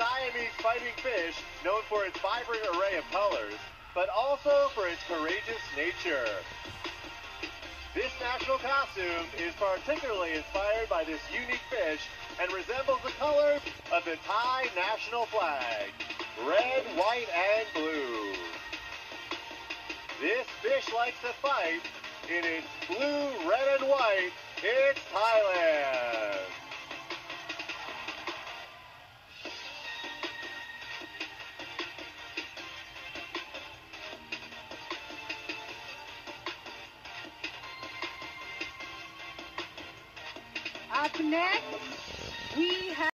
Siamese fighting fish known for its vibrant array of colors, but also for its courageous nature. This national costume is particularly inspired by this unique fish and resembles the colors of the Thai national flag, red, white, and blue. This fish likes to fight in its blue, red, and white. It's Thailand. Up next, we have